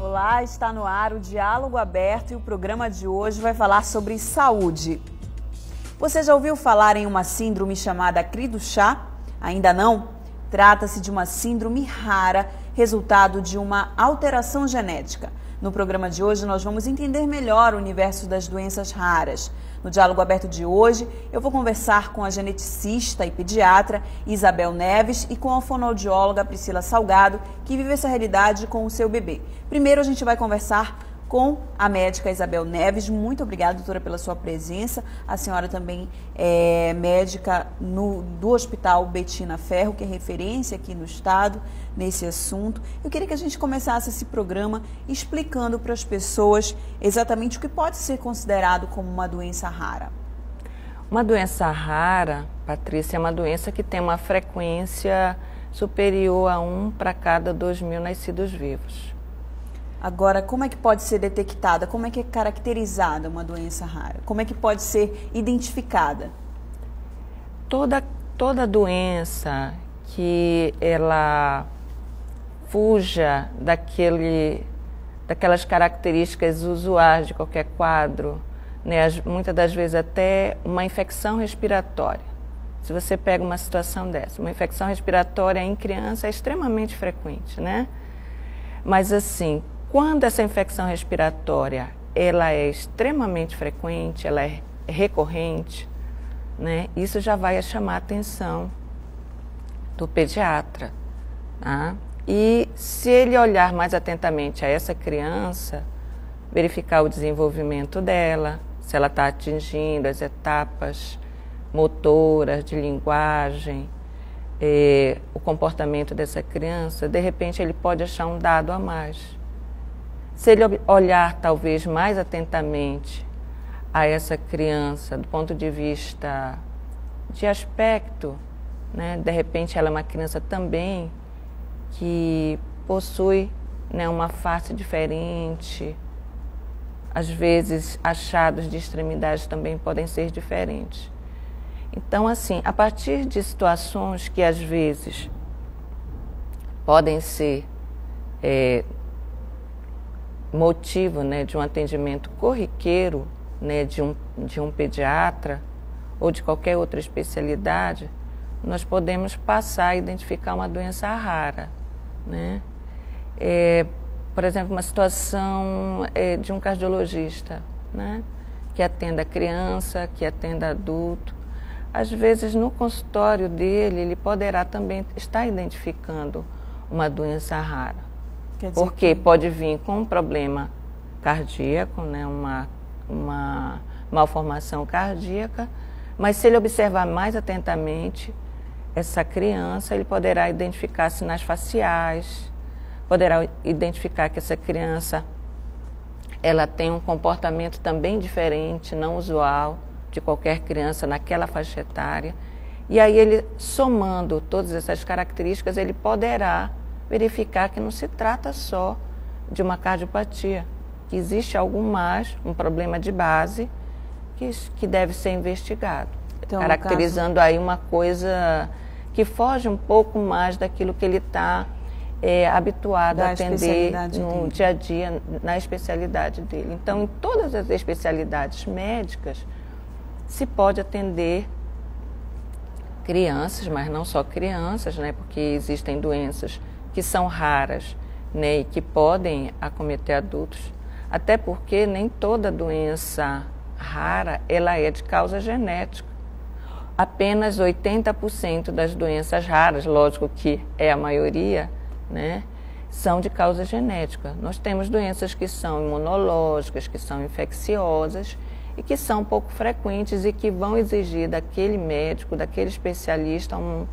Olá, está no ar o Diálogo Aberto e o programa de hoje vai falar sobre saúde. Você já ouviu falar em uma síndrome chamada cri do chá? Ainda não? Trata-se de uma síndrome rara, resultado de uma alteração genética. No programa de hoje, nós vamos entender melhor o universo das doenças raras. No diálogo aberto de hoje, eu vou conversar com a geneticista e pediatra Isabel Neves e com a fonoaudióloga Priscila Salgado, que vive essa realidade com o seu bebê. Primeiro, a gente vai conversar com a médica Isabel Neves. Muito obrigada, doutora, pela sua presença. A senhora também é médica no, do Hospital Betina Ferro, que é referência aqui no estado nesse assunto. Eu queria que a gente começasse esse programa explicando para as pessoas exatamente o que pode ser considerado como uma doença rara. Uma doença rara, Patrícia, é uma doença que tem uma frequência superior a um para cada dois mil nascidos vivos. Agora, como é que pode ser detectada? Como é que é caracterizada uma doença rara? Como é que pode ser identificada? Toda, toda doença que ela fuja daquele, daquelas características usuais de qualquer quadro, né? muitas das vezes até uma infecção respiratória. Se você pega uma situação dessa, uma infecção respiratória em criança é extremamente frequente, né? Mas assim, quando essa infecção respiratória ela é extremamente frequente, ela é recorrente, né? Isso já vai chamar a atenção do pediatra, tá? E se ele olhar mais atentamente a essa criança, verificar o desenvolvimento dela, se ela está atingindo as etapas motoras, de linguagem, eh, o comportamento dessa criança, de repente ele pode achar um dado a mais. Se ele olhar talvez mais atentamente a essa criança do ponto de vista de aspecto, né? de repente ela é uma criança também que possui né, uma face diferente, às vezes achados de extremidades também podem ser diferentes. Então, assim, a partir de situações que às vezes podem ser é, motivo né, de um atendimento corriqueiro né, de, um, de um pediatra ou de qualquer outra especialidade, nós podemos passar a identificar uma doença rara. Né? É, por exemplo, uma situação é, de um cardiologista né? que atenda criança, que atenda adulto. Às vezes, no consultório dele, ele poderá também estar identificando uma doença rara porque que... pode vir com um problema cardíaco, né, uma, uma malformação cardíaca, mas se ele observar mais atentamente essa criança, ele poderá identificar sinais faciais, poderá identificar que essa criança ela tem um comportamento também diferente, não usual de qualquer criança naquela faixa etária. E aí ele somando todas essas características, ele poderá verificar que não se trata só de uma cardiopatia, que existe algo mais, um problema de base que, que deve ser investigado. Então, caracterizando caso... aí uma coisa que foge um pouco mais daquilo que ele está é, habituado da a atender no dele. dia a dia, na especialidade dele. Então, em todas as especialidades médicas, se pode atender crianças, mas não só crianças, né, porque existem doenças que são raras né, e que podem acometer adultos, até porque nem toda doença rara ela é de causa genética. Apenas 80% das doenças raras, lógico que é a maioria, né, são de causa genética. Nós temos doenças que são imunológicas, que são infecciosas e que são pouco frequentes e que vão exigir daquele médico, daquele especialista, um,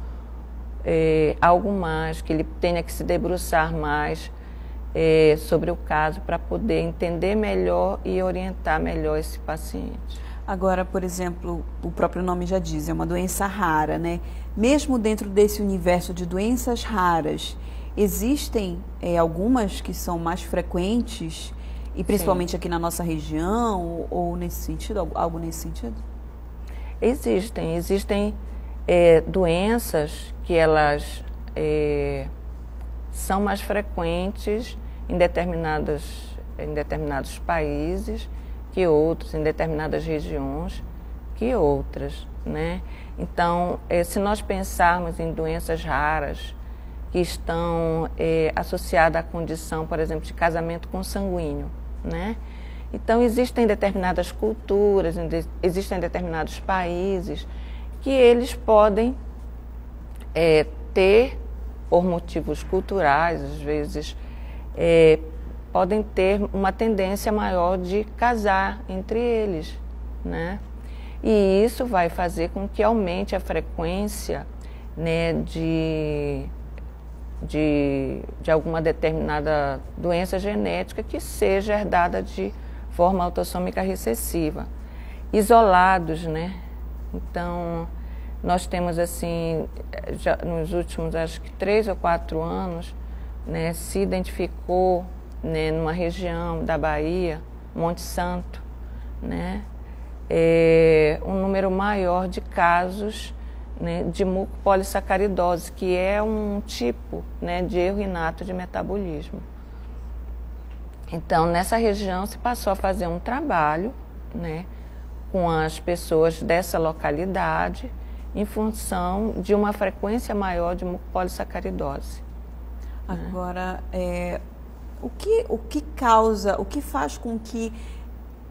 é, algo mais, que ele tenha que se debruçar mais é, sobre o caso para poder entender melhor e orientar melhor esse paciente. Agora, por exemplo, o próprio nome já diz, é uma doença rara, né? Mesmo dentro desse universo de doenças raras, existem é, algumas que são mais frequentes, e principalmente Sim. aqui na nossa região, ou, ou nesse sentido, algo nesse sentido? Existem, existem é, doenças que elas é, são mais frequentes em, determinadas, em determinados países que outros, em determinadas regiões que outras, né? Então, eh, se nós pensarmos em doenças raras que estão eh, associadas à condição, por exemplo, de casamento consanguíneo, né? Então, existem determinadas culturas, existem determinados países que eles podem é, ter, por motivos culturais, às vezes, é, podem ter uma tendência maior de casar entre eles, né? E isso vai fazer com que aumente a frequência né, de, de, de alguma determinada doença genética que seja herdada de forma autossômica recessiva. Isolados, né? Então, nós temos assim, já nos últimos acho que três ou quatro anos, né, se identificou né, numa região da Bahia, Monte Santo, né, é, um número maior de casos né, de mucopolissacaridose, que é um tipo né, de erro inato de metabolismo. Então, nessa região se passou a fazer um trabalho né, com as pessoas dessa localidade em função de uma frequência maior de mucopolissacaridose. Agora, é, o, que, o que causa, o que faz com que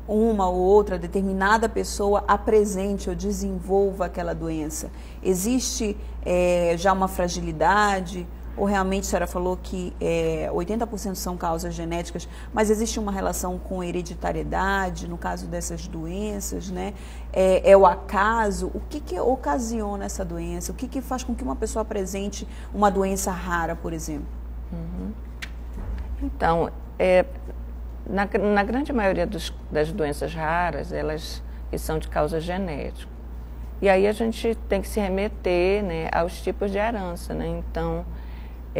uma ou outra determinada pessoa apresente ou desenvolva aquela doença? Existe é, já uma fragilidade? Ou realmente a senhora falou que é, 80% são causas genéticas, mas existe uma relação com hereditariedade no caso dessas doenças, né? É, é o acaso? O que, que ocasiona essa doença? O que, que faz com que uma pessoa apresente uma doença rara, por exemplo? Uhum. Então, é, na, na grande maioria dos, das doenças raras, elas são de causa genética. E aí a gente tem que se remeter né, aos tipos de herança. Né? Então,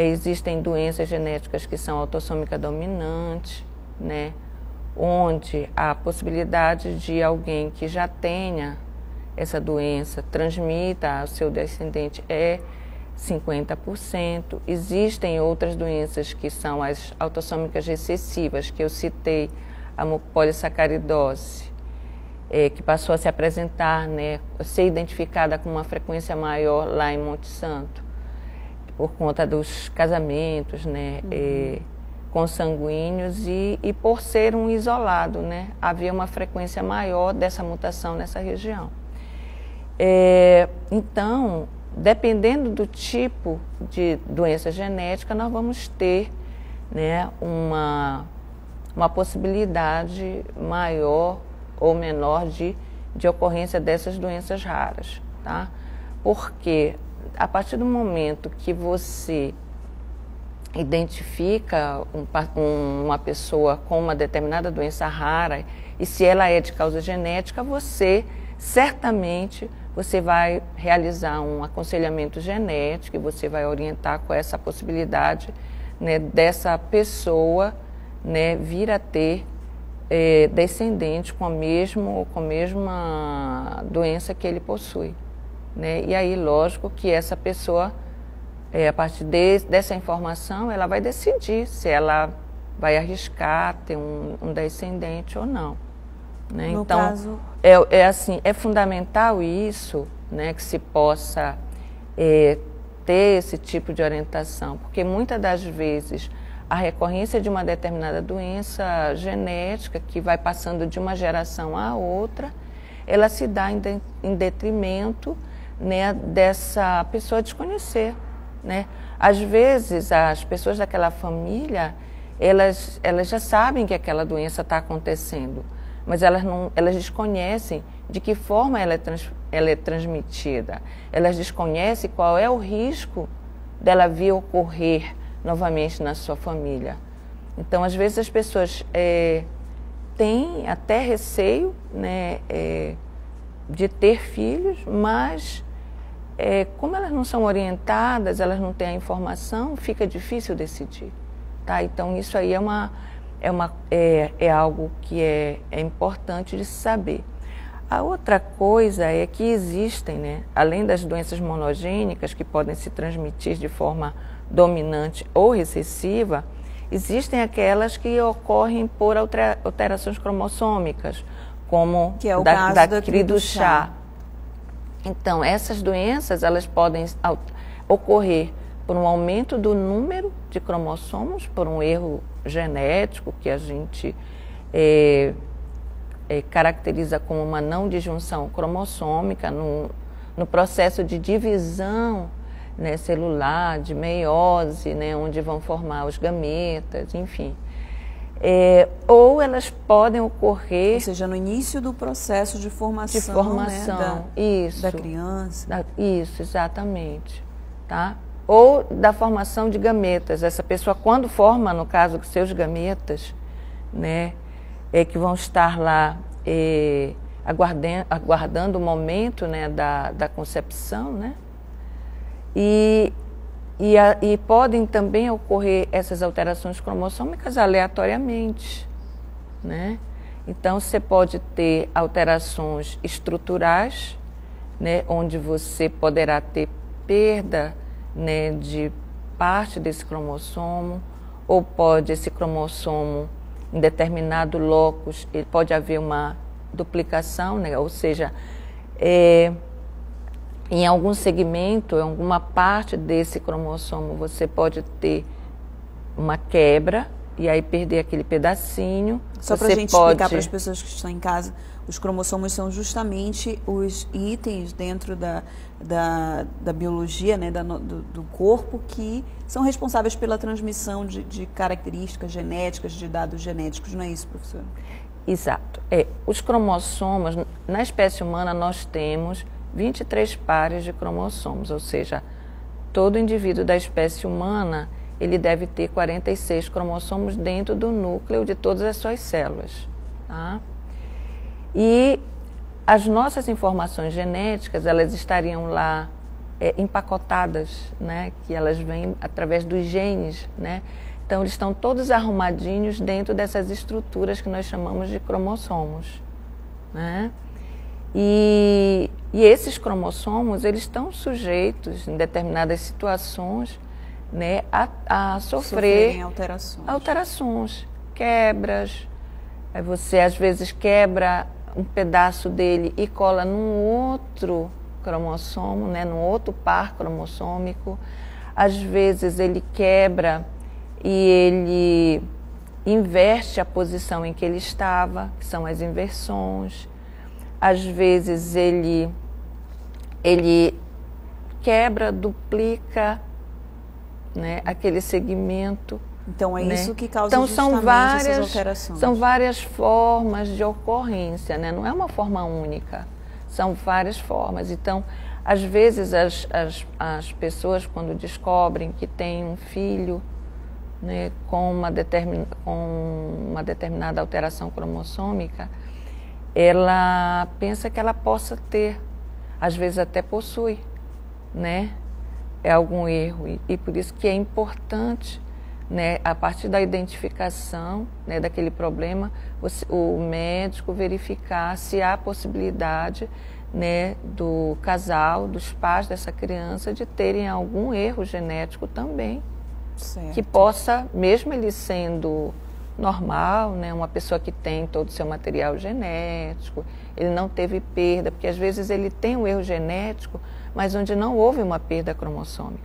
existem doenças genéticas que são autossômica dominante, né? onde a possibilidade de alguém que já tenha essa doença transmita ao seu descendente é 50%. Existem outras doenças que são as autossômicas recessivas, que eu citei, a mucopolissacaridose, é, que passou a se apresentar, né, ser identificada com uma frequência maior lá em Monte Santo, por conta dos casamentos, né, uhum. é, consanguíneos e, e por ser um isolado, né, havia uma frequência maior dessa mutação nessa região. É, então, dependendo do tipo de doença genética, nós vamos ter né, uma, uma possibilidade maior ou menor de, de ocorrência dessas doenças raras. Tá? Porque a partir do momento que você identifica um, um, uma pessoa com uma determinada doença rara e se ela é de causa genética, você certamente você vai realizar um aconselhamento genético e você vai orientar com essa possibilidade né, dessa pessoa né, vir a ter é, descendente com a, mesmo, com a mesma doença que ele possui. Né? E aí, lógico que essa pessoa, é, a partir de, dessa informação, ela vai decidir se ela vai arriscar ter um, um descendente ou não. Né? No então, caso... é, é assim, é fundamental isso, né, que se possa é, ter esse tipo de orientação, porque muitas das vezes a recorrência de uma determinada doença genética que vai passando de uma geração a outra, ela se dá em, de, em detrimento né, dessa pessoa desconhecer. Né? Às vezes, as pessoas daquela família, elas, elas já sabem que aquela doença está acontecendo, mas elas, não, elas desconhecem de que forma ela é, trans, ela é transmitida. Elas desconhecem qual é o risco dela vir ocorrer novamente na sua família. Então, às vezes, as pessoas é, têm até receio né, é, de ter filhos, mas é, como elas não são orientadas, elas não têm a informação, fica difícil decidir. Tá? Então, isso aí é uma é, uma, é, é algo que é, é importante de se saber. A outra coisa é que existem, né, além das doenças monogênicas que podem se transmitir de forma dominante ou recessiva, Existem aquelas que ocorrem por alterações cromossômicas, como que é o da, caso da da cri do chá. Então, essas doenças elas podem ocorrer por um aumento do número de cromossomos, por um erro genético que a gente é, é, caracteriza como uma não disjunção cromossômica no, no processo de divisão né, celular, de meiose, né, onde vão formar os gametas, enfim. É, ou elas podem ocorrer. Ou seja, no início do processo de formação, de formação né, da, isso, da criança. Da, isso, exatamente. Tá? Ou da formação de gametas. Essa pessoa, quando forma, no caso, seus gametas, né, é, que vão estar lá é, aguardando, aguardando o momento né, da, da concepção, né? E, e, a, e, podem também ocorrer essas alterações cromossômicas aleatoriamente, né? Então, você pode ter alterações estruturais, né, onde você poderá ter perda né, de parte desse cromossomo, ou pode esse cromossomo em determinado locus, ele pode haver uma duplicação, né, ou seja, é, em algum segmento, em alguma parte desse cromossomo, você pode ter uma quebra e aí perder aquele pedacinho. Só para a gente pode... explicar para as pessoas que estão em casa, os cromossomos são justamente os itens dentro da, da, da biologia, né, da, do, do, corpo, que são responsáveis pela transmissão de, de, características genéticas, de dados genéticos, não é isso, professora? Exato. É, os cromossomos, na espécie humana, nós temos 23 pares de cromossomos, ou seja, todo indivíduo da espécie humana ele deve ter 46 cromossomos dentro do núcleo de todas as suas células. Tá? E as nossas informações genéticas elas estariam lá é, empacotadas, né? Que elas vêm através dos genes, né? Então eles estão todos arrumadinhos dentro dessas estruturas que nós chamamos de cromossomos, né? E, e esses cromossomos, eles estão sujeitos, em determinadas situações, né, a, a sofrer alterações. alterações, quebras. Aí você, às vezes, quebra um pedaço dele e cola num outro cromossomo, né, num outro par cromossômico. Às vezes, ele quebra e ele inverte a posição em que ele estava, que são as inversões às vezes ele, ele quebra, duplica né, aquele segmento. Então é né? isso que causa então, são várias, essas alterações. São várias formas de ocorrência, né? não é uma forma única, são várias formas. Então, às vezes as, as, as pessoas quando descobrem que tem um filho né, com, uma com uma determinada alteração cromossômica, ela pensa que ela possa ter, às vezes até possui, né? É algum erro e, e por isso que é importante, né? A partir da identificação, né, daquele problema, você, o médico verificar se há possibilidade, né, do casal, dos pais dessa criança de terem algum erro genético também, certo. que possa, mesmo ele sendo normal, né? uma pessoa que tem todo o seu material genético, ele não teve perda, porque às vezes ele tem um erro genético, mas onde não houve uma perda cromossômica.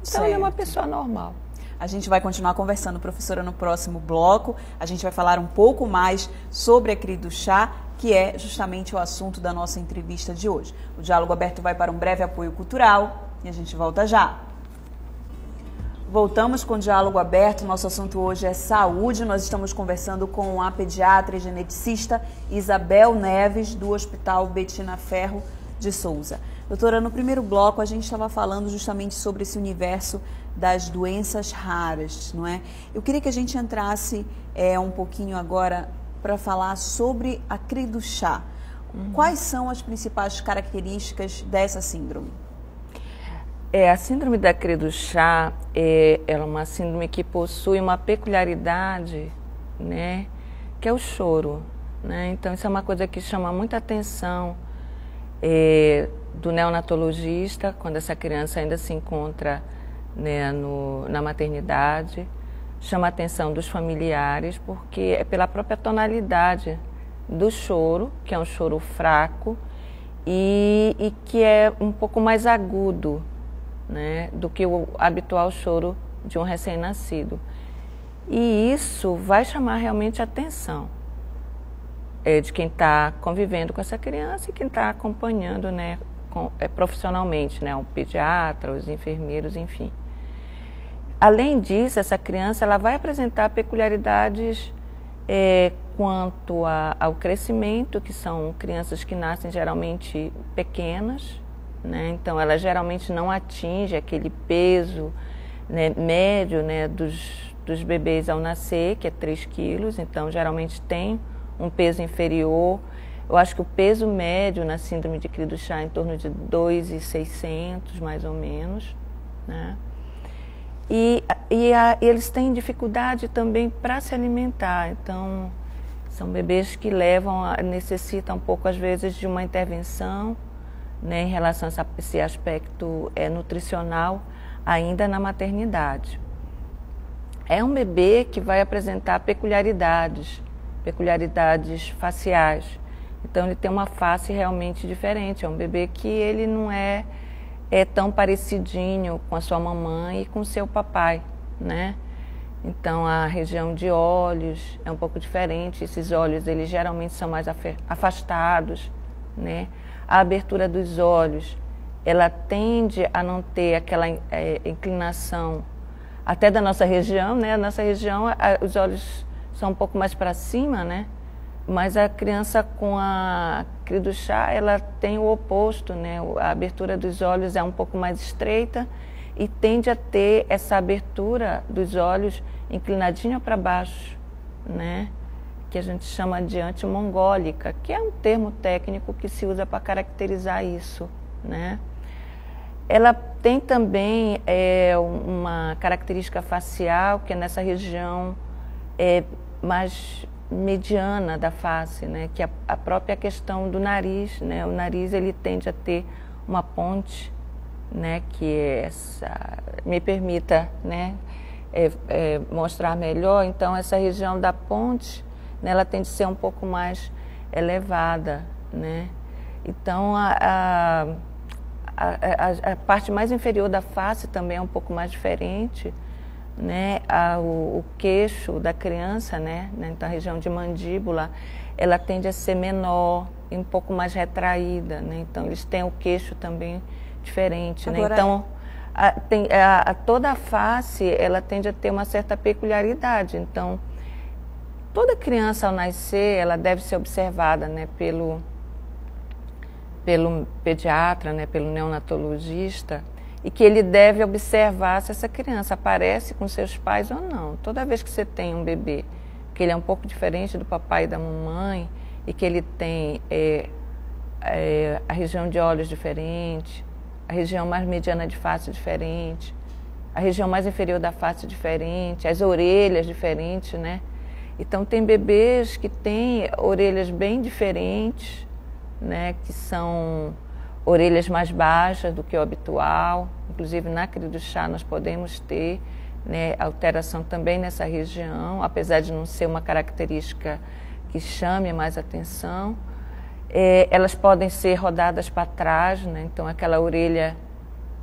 Então certo. ele é uma pessoa normal. A gente vai continuar conversando, professora, no próximo bloco. A gente vai falar um pouco mais sobre a crise do chá, que é justamente o assunto da nossa entrevista de hoje. O Diálogo Aberto vai para um breve apoio cultural e a gente volta já. Voltamos com o diálogo aberto. Nosso assunto hoje é saúde. Nós estamos conversando com a pediatra e geneticista Isabel Neves, do Hospital Betina Ferro de Souza. Doutora, no primeiro bloco a gente estava falando justamente sobre esse universo das doenças raras, não é? Eu queria que a gente entrasse é, um pouquinho agora para falar sobre a CRI do chá. Uhum. Quais são as principais características dessa síndrome? É, a síndrome da Chá é, é uma síndrome que possui uma peculiaridade, né, que é o choro. Né? Então, isso é uma coisa que chama muita atenção é, do neonatologista, quando essa criança ainda se encontra né, no, na maternidade. chama a atenção dos familiares, porque é pela própria tonalidade do choro, que é um choro fraco e, e que é um pouco mais agudo né, do que o habitual choro de um recém-nascido. E isso vai chamar realmente a atenção é, de quem está convivendo com essa criança e quem está acompanhando né, com, é, profissionalmente, né, o pediatra, os enfermeiros, enfim. Além disso, essa criança ela vai apresentar peculiaridades é, quanto a, ao crescimento, que são crianças que nascem geralmente pequenas, né? então ela geralmente não atinge aquele peso né, médio né, dos, dos bebês ao nascer, que é 3 quilos, então geralmente tem um peso inferior. Eu acho que o peso médio na síndrome de cri chá é em torno de 2,600 mais ou menos, né? E, e, a, e eles têm dificuldade também para se alimentar, então são bebês que levam, a, necessitam um pouco às vezes de uma intervenção, né, em relação a esse aspecto é, nutricional ainda na maternidade. É um bebê que vai apresentar peculiaridades, peculiaridades faciais. Então ele tem uma face realmente diferente. É um bebê que ele não é, é tão parecidinho com a sua mamãe e com seu papai, né? Então a região de olhos é um pouco diferente. Esses olhos eles geralmente são mais afastados, né? A abertura dos olhos ela tende a não ter aquela é, inclinação até da nossa região, né? A nossa região, a, os olhos são um pouco mais para cima, né? Mas a criança com a cri chá, ela tem o oposto, né? A abertura dos olhos é um pouco mais estreita e tende a ter essa abertura dos olhos inclinadinha para baixo, né? Que a gente chama de antimongólica, que é um termo técnico que se usa para caracterizar isso, né? Ela tem também é, uma característica facial que é nessa região é, mais mediana da face, né? que é a própria questão do nariz, né? O nariz ele tende a ter uma ponte, né? Que é essa me permita, né? É, é, mostrar melhor. Então essa região da ponte, né? Ela tende a ser um pouco mais elevada, né? Então a, a, a, a parte mais inferior da face também é um pouco mais diferente né, a, o, o, queixo da criança, né, né, então a região de mandíbula, ela tende a ser menor e um pouco mais retraída, né, então eles têm o queixo também diferente, né, Agora, né, então a, tem, a, toda a face ela tende a ter uma certa peculiaridade, então toda criança ao nascer ela deve ser observada, né, pelo pelo pediatra, né, pelo neonatologista, e que ele deve observar se essa criança aparece com seus pais ou não. Toda vez que você tem um bebê que ele é um pouco diferente do papai e da mamãe e que ele tem é, é, a região de olhos diferente, a região mais mediana de face diferente, a região mais inferior da face diferente, as orelhas diferentes, né? Então tem bebês que têm orelhas bem diferentes, né? Que são orelhas mais baixas do que o habitual. Inclusive, na cria do chá, nós podemos ter né, alteração também nessa região, apesar de não ser uma característica que chame mais atenção. É, elas podem ser rodadas para trás, né? então aquela orelha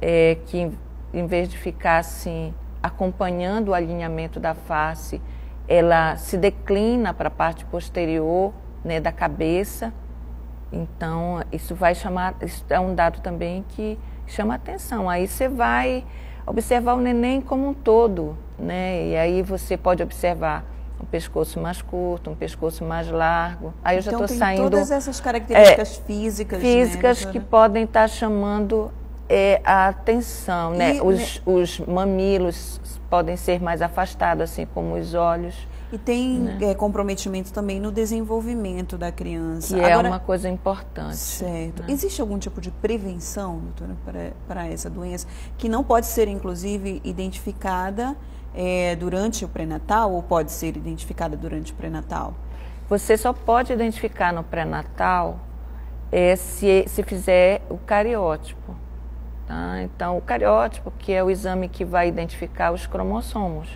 é, que, em vez de ficar assim, acompanhando o alinhamento da face, ela se declina para a parte posterior né, da cabeça então, isso vai chamar, isso é um dado também que chama atenção. Aí você vai observar o neném como um todo, né? E aí você pode observar um pescoço mais curto, um pescoço mais largo. Aí eu então, já estou saindo. Todas essas características é, físicas. Né, físicas né, que podem estar chamando é, a atenção, né? os, né? os mamilos podem ser mais afastados, assim como os olhos. E tem né? é, comprometimento também no desenvolvimento da criança. Que é Agora, é uma coisa importante. Certo. Né? Existe algum tipo de prevenção, doutora, para, para essa doença, que não pode ser, inclusive, identificada é, durante o pré-natal ou pode ser identificada durante o pré-natal? Você só pode identificar no pré-natal é, se, se fizer o cariótipo. Tá? Então, o cariótipo, que é o exame que vai identificar os cromossomos.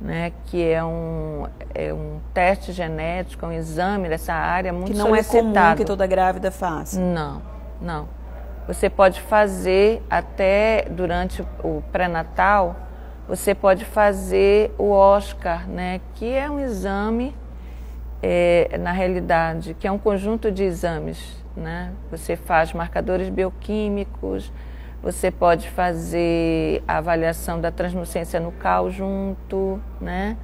né, que é um, é um teste genético, é um exame dessa área muito Que não solicitado. é comum que toda grávida faça. Não, não. Você pode fazer até durante o pré-natal, você pode fazer o Oscar, né, que é um exame, é, na realidade, que é um conjunto de exames. Né? Você faz marcadores bioquímicos, você pode fazer a avaliação da translucência nucal junto, né?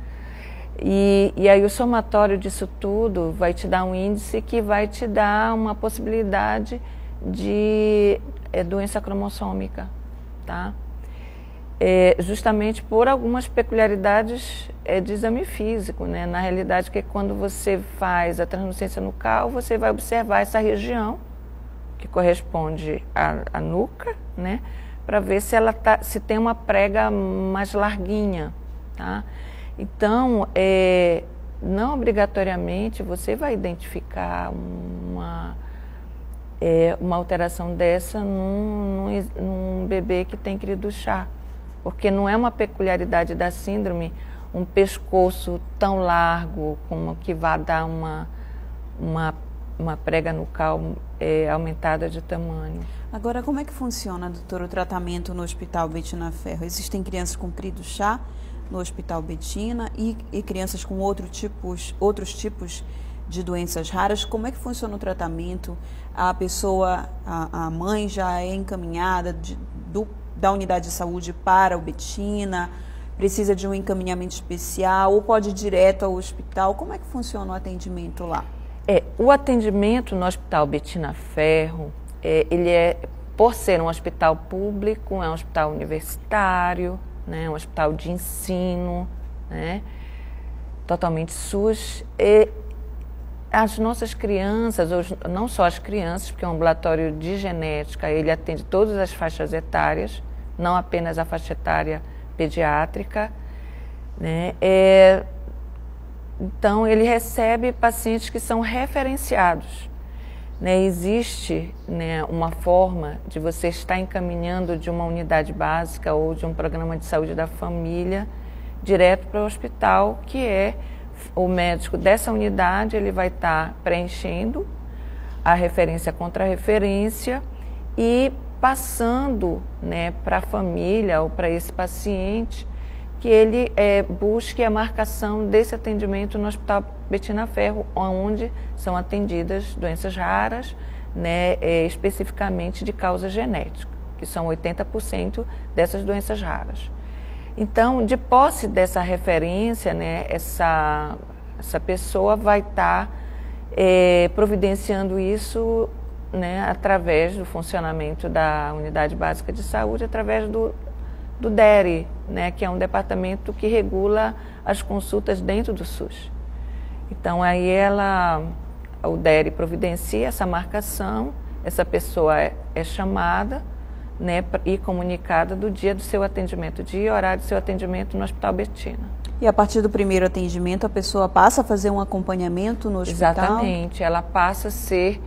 E, e aí o somatório disso tudo vai te dar um índice que vai te dar uma possibilidade de é, doença cromossômica, tá? É, justamente por algumas peculiaridades é, de exame físico, né? Na realidade, que quando você faz a translucência nucal, você vai observar essa região que corresponde à, à nuca, né? Para ver se ela tá, se tem uma prega mais larguinha, tá? Então, é, não obrigatoriamente você vai identificar uma é, uma alteração dessa num, num, num bebê que tem querido chá, porque não é uma peculiaridade da síndrome um pescoço tão largo como que vá dar uma uma uma prega nucal é, aumentada de tamanho. Agora, como é que funciona, doutor, o tratamento no Hospital Betina Ferro? Existem crianças com crido chá no Hospital Betina e, e crianças com outro tipos, outros tipos de doenças raras. Como é que funciona o tratamento? A pessoa, a, a mãe já é encaminhada de, do, da unidade de saúde para o Betina? Precisa de um encaminhamento especial ou pode ir direto ao hospital? Como é que funciona o atendimento lá? É, o atendimento no Hospital Betina Ferro, é, ele é, por ser um hospital público, é um hospital universitário, né, um hospital de ensino, né, totalmente SUS. E as nossas crianças, não só as crianças, porque é um ambulatório de genética, ele atende todas as faixas etárias, não apenas a faixa etária pediátrica, né, é, então, ele recebe pacientes que são referenciados. Né? Existe né, uma forma de você estar encaminhando de uma unidade básica ou de um programa de saúde da família direto para o hospital, que é o médico dessa unidade, ele vai estar preenchendo a referência contra a referência e passando né, para a família ou para esse paciente que ele é, busque a marcação desse atendimento no Hospital Betina Ferro, onde são atendidas doenças raras, né, é, especificamente de causa genética, que são 80% dessas doenças raras. Então, de posse dessa referência, né, essa, essa pessoa vai estar tá, é, providenciando isso né, através do funcionamento da unidade básica de saúde, através do, do DERE, né, que é um departamento que regula as consultas dentro do SUS. Então aí ela, o DERE providencia essa marcação, essa pessoa é, é chamada né, e comunicada do dia do seu atendimento, dia e horário do seu atendimento no Hospital Betina. E a partir do primeiro atendimento, a pessoa passa a fazer um acompanhamento no hospital? Exatamente, ela passa a ser,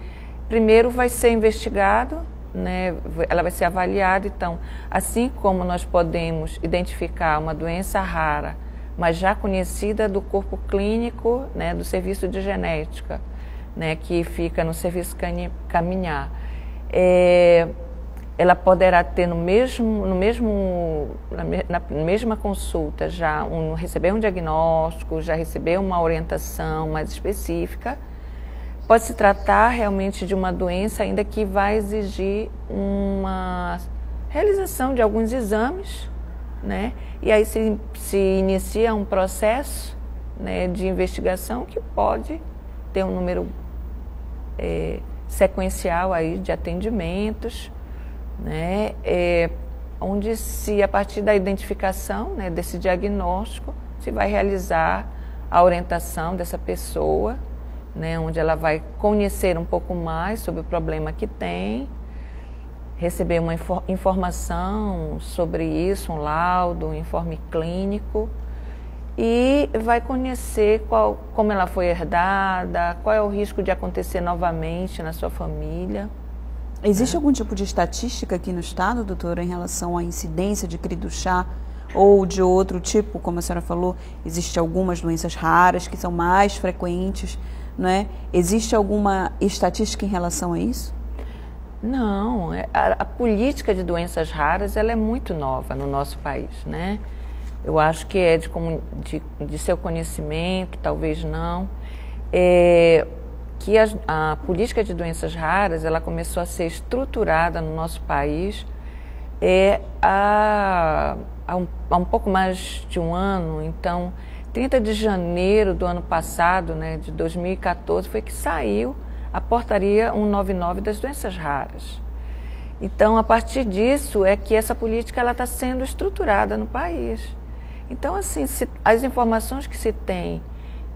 primeiro vai ser investigado, né, ela vai ser avaliada. Então, assim como nós podemos identificar uma doença rara, mas já conhecida do corpo clínico, né, do serviço de genética, né, que fica no serviço caminhar, é, ela poderá ter no mesmo, no mesmo, na, na mesma consulta já um, receber um diagnóstico, já receber uma orientação mais específica Pode se tratar realmente de uma doença ainda que vai exigir uma realização de alguns exames, né? E aí se, se inicia um processo né, de investigação que pode ter um número é, sequencial aí de atendimentos, né? É, onde se a partir da identificação né, desse diagnóstico se vai realizar a orientação dessa pessoa né, onde ela vai conhecer um pouco mais sobre o problema que tem, receber uma infor informação sobre isso, um laudo, um informe clínico, e vai conhecer qual, como ela foi herdada, qual é o risco de acontecer novamente na sua família. Existe né? algum tipo de estatística aqui no estado, doutora, em relação à incidência de cri chá ou de outro tipo, como a senhora falou, existe algumas doenças raras que são mais frequentes, não é? Existe alguma estatística em relação a isso? Não, é, a, a, política de doenças raras ela é muito nova no nosso país, né? Eu acho que é de, de, de seu conhecimento, talvez não, é, que a, a, política de doenças raras ela começou a ser estruturada no nosso país é há, há, um, há um pouco mais de um ano, então 30 de janeiro do ano passado, né, de 2014, foi que saiu a portaria 199 das doenças raras. Então, a partir disso é que essa política ela está sendo estruturada no país. Então, assim, se, as informações que se tem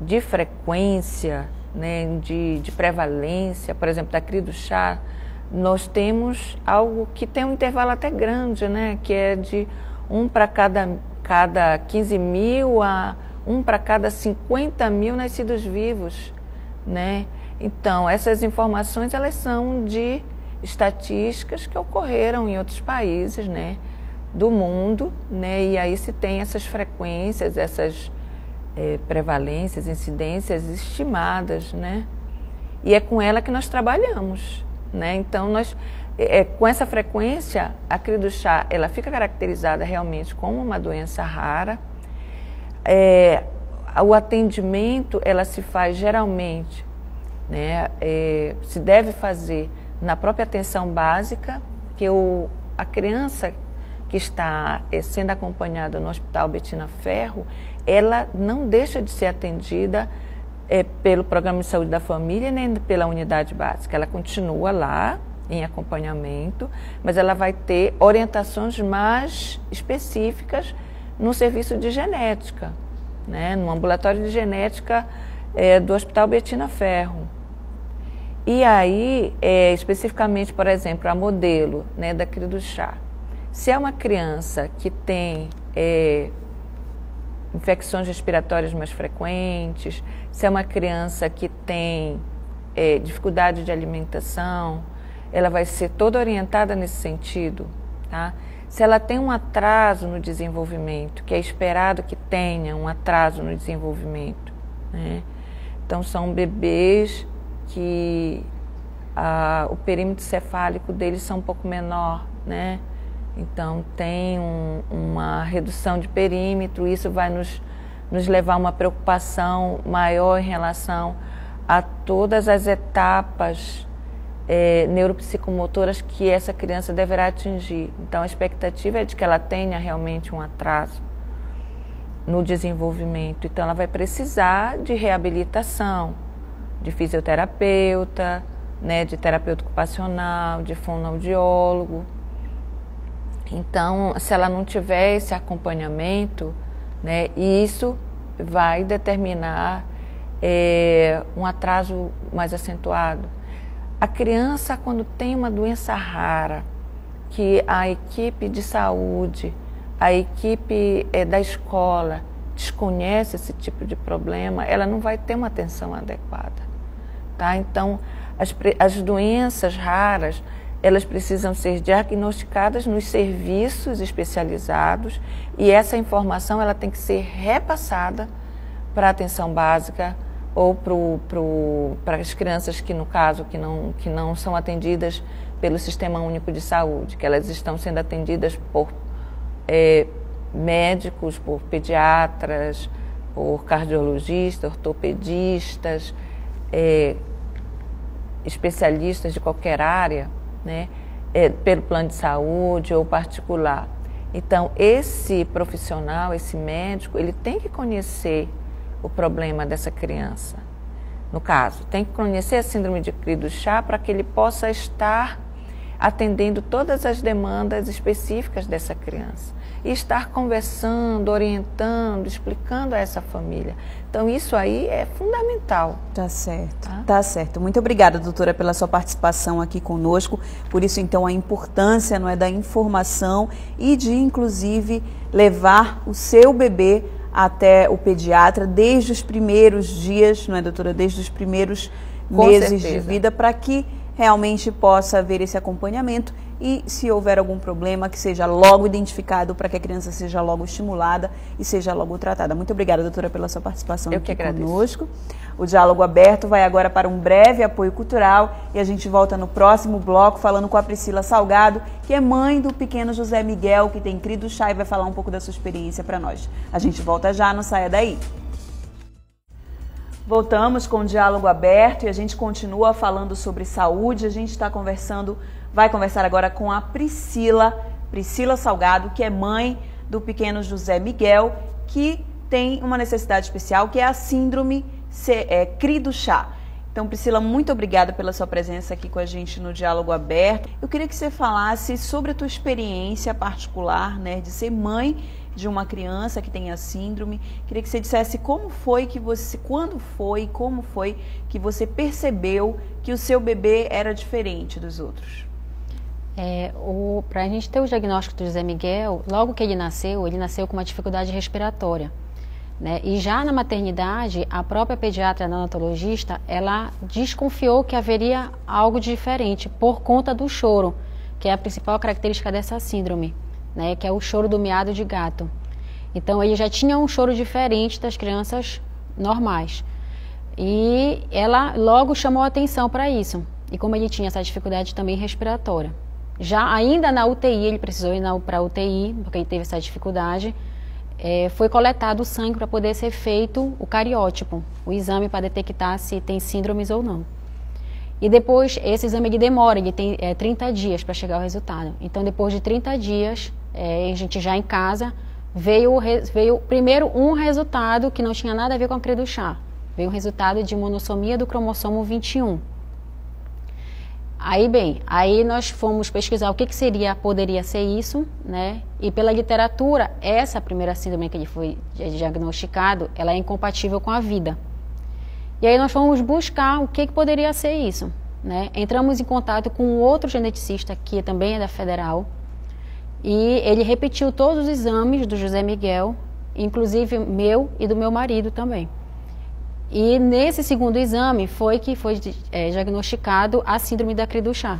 de frequência, né, de, de prevalência, por exemplo, da CRI do chá, nós temos algo que tem um intervalo até grande, né, que é de um para cada, cada 15 mil a um para cada 50 mil nascidos vivos, né? Então, essas informações elas são de estatísticas que ocorreram em outros países, né, do mundo, né, e aí se tem essas frequências, essas é, prevalências, incidências estimadas, né, e é com ela que nós trabalhamos, né. Então nós é, com essa frequência a cria do chá ela fica caracterizada realmente como uma doença rara. É, o atendimento ela se faz geralmente né, é, se deve fazer na própria atenção básica, que o, a criança que está é, sendo acompanhada no Hospital Betina Ferro, ela não deixa de ser atendida é, pelo Programa de Saúde da Família nem pela unidade básica. Ela continua lá em acompanhamento, mas ela vai ter orientações mais específicas no serviço de genética, né, no ambulatório de genética é, do Hospital Betina Ferro. E aí, é, especificamente, por exemplo, a modelo né, da cria do chá. Se é uma criança que tem é, infecções respiratórias mais frequentes, se é uma criança que tem é, dificuldade de alimentação, ela vai ser toda orientada nesse sentido. Tá? Se ela tem um atraso no desenvolvimento, que é esperado que tenha um atraso no desenvolvimento, né? então são bebês que a, o perímetro cefálico deles são um pouco menor, né? Então tem um, uma redução de perímetro, isso vai nos, nos levar a uma preocupação maior em relação a todas as etapas é, neuropsicomotoras que essa criança deverá atingir. Então a expectativa é de que ela tenha realmente um atraso no desenvolvimento. Então ela vai precisar de reabilitação, de fisioterapeuta, né, de terapeuta ocupacional, de fonoaudiólogo. Então, se ela não tiver esse acompanhamento, né, isso vai determinar é, um atraso mais acentuado. A criança, quando tem uma doença rara, que a equipe de saúde, a equipe é, da escola desconhece esse tipo de problema, ela não vai ter uma atenção adequada. Tá? Então, as, as doenças raras, elas precisam ser diagnosticadas nos serviços especializados e essa informação ela tem que ser repassada para a atenção básica ou para as crianças que, no caso, que não, que não são atendidas pelo Sistema Único de Saúde, que elas estão sendo atendidas por é, médicos, por pediatras, por cardiologistas, ortopedistas, é, especialistas de qualquer área, né, é, pelo plano de saúde ou particular. Então, esse profissional, esse médico, ele tem que conhecer o problema dessa criança. No caso, tem que conhecer a síndrome de Cri do chá para que ele possa estar atendendo todas as demandas específicas dessa criança e estar conversando, orientando, explicando a essa família. Então isso aí é fundamental. Tá certo. Tá, tá certo. Muito obrigada, doutora, pela sua participação aqui conosco. Por isso então a importância, não é, da informação e de inclusive levar o seu bebê até o pediatra desde os primeiros dias, não é, doutora, desde os primeiros Com meses certeza. de vida para que realmente possa haver esse acompanhamento e se houver algum problema que seja logo identificado para que a criança seja logo estimulada e seja logo tratada. Muito obrigada, doutora, pela sua participação Eu aqui que agradeço. conosco. O Diálogo Aberto vai agora para um breve apoio cultural e a gente volta no próximo bloco falando com a Priscila Salgado, que é mãe do pequeno José Miguel, que tem crido chá e vai falar um pouco da sua experiência para nós. A gente volta já, não saia daí. Voltamos com o diálogo aberto e a gente continua falando sobre saúde. A gente está conversando, vai conversar agora com a Priscila, Priscila Salgado, que é mãe do pequeno José Miguel, que tem uma necessidade especial, que é a síndrome é, CRI do chá. Então, Priscila, muito obrigada pela sua presença aqui com a gente no Diálogo Aberto. Eu queria que você falasse sobre a tua experiência particular, né, de ser mãe de uma criança que tem a síndrome. Queria que você dissesse como foi que você, quando foi, como foi que você percebeu que o seu bebê era diferente dos outros. É, Para a gente ter o diagnóstico do José Miguel, logo que ele nasceu, ele nasceu com uma dificuldade respiratória. Né? E já na maternidade, a própria pediatra neonatologista, ela desconfiou que haveria algo diferente por conta do choro, que é a principal característica dessa síndrome né, que é o choro do miado de gato. Então ele já tinha um choro diferente das crianças normais. E ela logo chamou atenção para isso. E como ele tinha essa dificuldade também respiratória. Já ainda na UTI, ele precisou ir para a UTI, porque ele teve essa dificuldade. É, foi coletado o sangue para poder ser feito o cariótipo, o exame para detectar se tem síndromes ou não. E depois, esse exame ele demora, ele tem é, 30 dias para chegar ao resultado. Então, depois de 30 dias, é, a gente já em casa, veio, veio primeiro um resultado que não tinha nada a ver com a cria do chá. Veio o resultado de monossomia do cromossomo 21. Aí, bem, aí nós fomos pesquisar o que, que seria, poderia ser isso, né? E pela literatura, essa primeira síndrome que ele foi diagnosticado, ela é incompatível com a vida. E aí nós fomos buscar o que, que poderia ser isso, né? Entramos em contato com outro geneticista que também é da Federal, e ele repetiu todos os exames do José Miguel, inclusive meu e do meu marido também. E nesse segundo exame foi que foi é, diagnosticado a síndrome da cri do chá.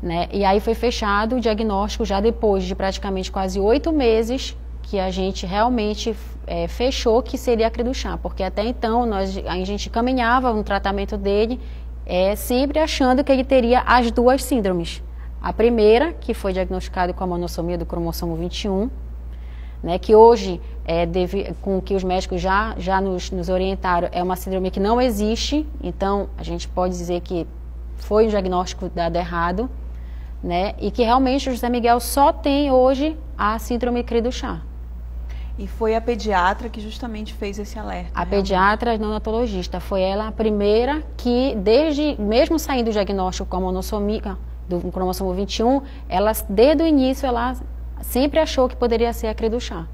Né? E aí foi fechado o diagnóstico já depois de praticamente quase oito meses que a gente realmente é, fechou que seria a cri do chá, porque até então nós, a gente caminhava no tratamento dele é, sempre achando que ele teria as duas síndromes. A primeira, que foi diagnosticada com a monossomia do cromossomo 21, né, que hoje, é, deve, com o que os médicos já, já nos, nos orientaram, é uma síndrome que não existe, então a gente pode dizer que foi um diagnóstico dado errado, né, e que realmente o José Miguel só tem hoje a síndrome cri do chá. E foi a pediatra que justamente fez esse alerta. A realmente. pediatra neonatologista foi ela a primeira que, desde mesmo saindo do diagnóstico com a monossomia, do cromossomo 21, ela, desde o início, ela sempre achou que poderia ser a cria do chá.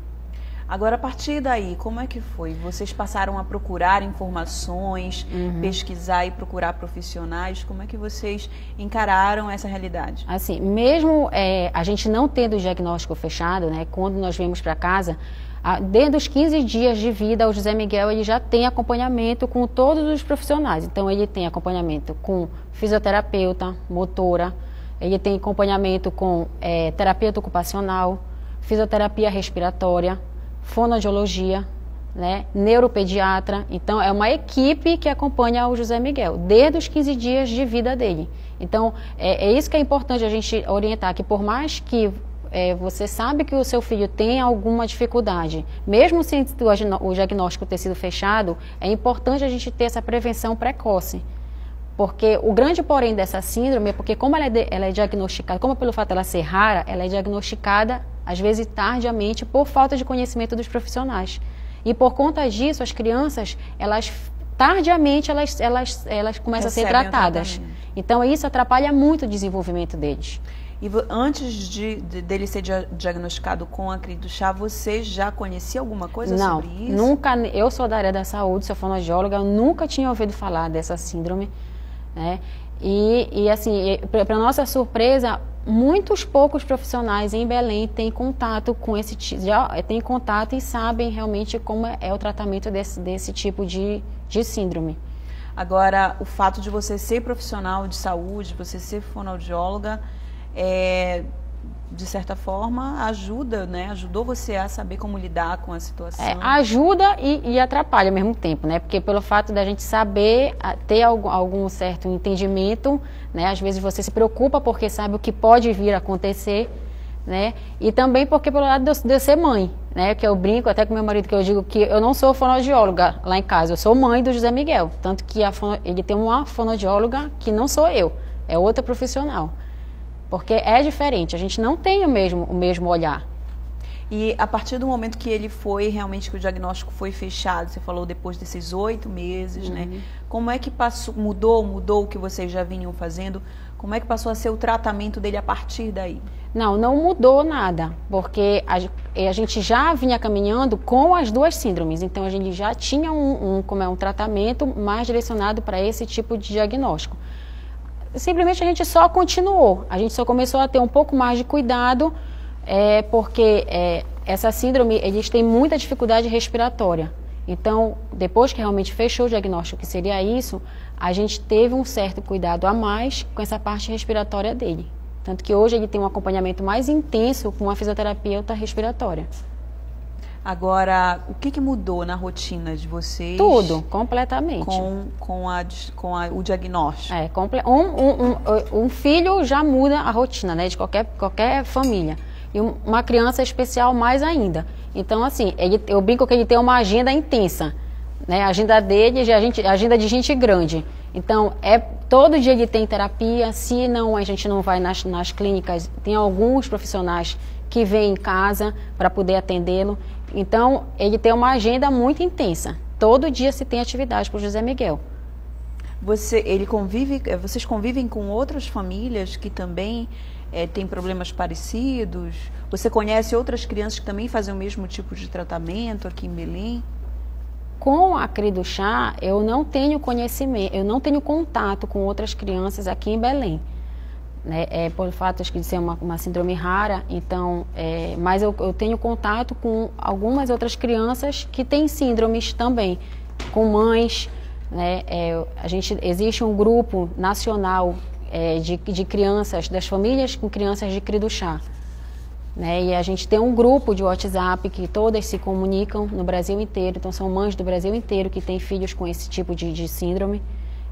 Agora, a partir daí, como é que foi? Vocês passaram a procurar informações, uhum. pesquisar e procurar profissionais? Como é que vocês encararam essa realidade? Assim, mesmo é, a gente não tendo o diagnóstico fechado, né, quando nós viemos para casa, dentro dos 15 dias de vida, o José Miguel ele já tem acompanhamento com todos os profissionais. Então, ele tem acompanhamento com fisioterapeuta, motora, ele tem acompanhamento com é, ocupacional, fisioterapia respiratória, fonoaudiologia, né, neuropediatra. Então, é uma equipe que acompanha o José Miguel, desde os 15 dias de vida dele. Então, é, é isso que é importante a gente orientar, que por mais que é, você sabe que o seu filho tem alguma dificuldade, mesmo sem o diagnóstico ter sido fechado, é importante a gente ter essa prevenção precoce. Porque o grande porém dessa síndrome é porque como ela é, de, ela é diagnosticada, como pelo fato dela ser rara, ela é diagnosticada às vezes tardiamente por falta de conhecimento dos profissionais. E por conta disso, as crianças, elas tardiamente elas, elas, elas começam Recebem a ser tratadas. Então isso atrapalha muito o desenvolvimento deles. E antes de, de, dele ser diagnosticado com a crise do chá, você já conhecia alguma coisa Não, sobre isso? Nunca, eu sou da área da saúde, sou fonoaudióloga, nunca tinha ouvido falar dessa síndrome, né? E, e assim, para nossa surpresa, muitos poucos profissionais em Belém têm contato com esse já têm contato e sabem realmente como é, é o tratamento desse, desse tipo de, de síndrome. Agora, o fato de você ser profissional de saúde, você ser fonoaudióloga, é, de certa forma, ajuda, né? Ajudou você a saber como lidar com a situação. É, ajuda e, e, atrapalha ao mesmo tempo, né? Porque pelo fato da gente saber ter algum, algum, certo entendimento, né? Às vezes você se preocupa porque sabe o que pode vir a acontecer, né? E também porque pelo lado de eu ser mãe, né? Que eu brinco até com meu marido que eu digo que eu não sou fonoaudióloga lá em casa, eu sou mãe do José Miguel, tanto que a, ele tem uma fonoaudióloga que não sou eu, é outra profissional. Porque é diferente, a gente não tem o mesmo, o mesmo olhar. E a partir do momento que ele foi, realmente, que o diagnóstico foi fechado, você falou depois desses oito meses, né? uhum. né? Como é que passou, mudou, mudou o que vocês já vinham fazendo? Como é que passou a ser o tratamento dele a partir daí? Não, não mudou nada, porque a, a gente já vinha caminhando com as duas síndromes, então a gente já tinha um, um como é, um tratamento mais direcionado para esse tipo de diagnóstico simplesmente a gente só continuou. A gente só começou a ter um pouco mais de cuidado, é, porque é, essa síndrome, eles têm muita dificuldade respiratória. Então, depois que realmente fechou o diagnóstico que seria isso, a gente teve um certo cuidado a mais com essa parte respiratória dele. Tanto que hoje ele tem um acompanhamento mais intenso com uma fisioterapeuta respiratória. Agora, o que, que, mudou na rotina de vocês? Tudo, completamente. Com, com, a, com a, o diagnóstico? É, um, um, um, um, filho já muda a rotina, né, de qualquer, qualquer família. E uma criança especial mais ainda. Então, assim, ele, eu brinco que ele tem uma agenda intensa. Né? A agenda dele é a agenda de gente grande. Então, é todo dia ele tem terapia. Se não, a gente não vai nas, nas clínicas. Tem alguns profissionais que vêm em casa para poder atendê-lo. Então, ele tem uma agenda muito intensa. Todo dia se tem atividade para o José Miguel. Você, ele convive, eh, vocês convivem com outras famílias que também é, têm problemas parecidos? Você conhece outras crianças que também fazem o mesmo tipo de tratamento aqui em Belém? Com a CRI do Chá, eu não tenho conhecimento, eu não tenho contato com outras crianças aqui em Belém né, é, fato acho que de ser uma, uma síndrome rara, então, é, mas eu, eu, tenho contato com algumas outras crianças que têm síndromes também, com mães, né, é, a gente existe um grupo nacional é, de, de crianças, das famílias com crianças de cri chá, né, e a gente tem um grupo de WhatsApp que todas se comunicam no Brasil inteiro, então são mães do Brasil inteiro que têm filhos com esse tipo de, de síndrome,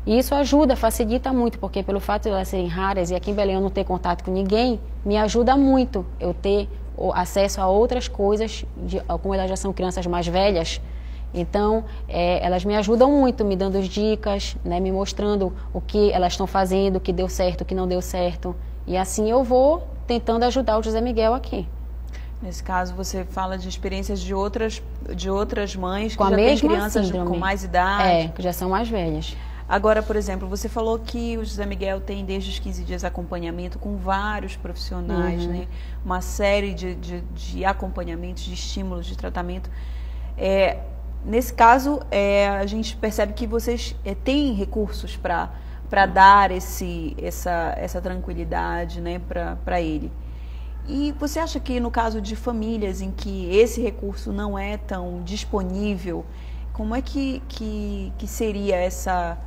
e isso ajuda, facilita muito, porque pelo fato de elas serem raras e aqui em Belém eu não ter contato com ninguém, me ajuda muito eu ter acesso a outras coisas, de, como elas já são crianças mais velhas, então é, elas me ajudam muito, me dando dicas, né, me mostrando o que elas estão fazendo, o que deu certo, o que não deu certo. E assim eu vou tentando ajudar o José Miguel aqui. Nesse caso, você fala de experiências de outras, de outras mães com que já têm crianças síndrome. com mais idade. É, que já são mais velhas. Agora, por exemplo, você falou que o José Miguel tem desde os 15 dias acompanhamento com vários profissionais, uhum. né? Uma série de, de, de, acompanhamentos, de estímulos, de tratamento. É, nesse caso, é, a gente percebe que vocês é, têm recursos para para dar esse, essa, essa tranquilidade né, para ele. E você acha que no caso de famílias em que esse recurso não é tão disponível, como é que, que, que seria essa,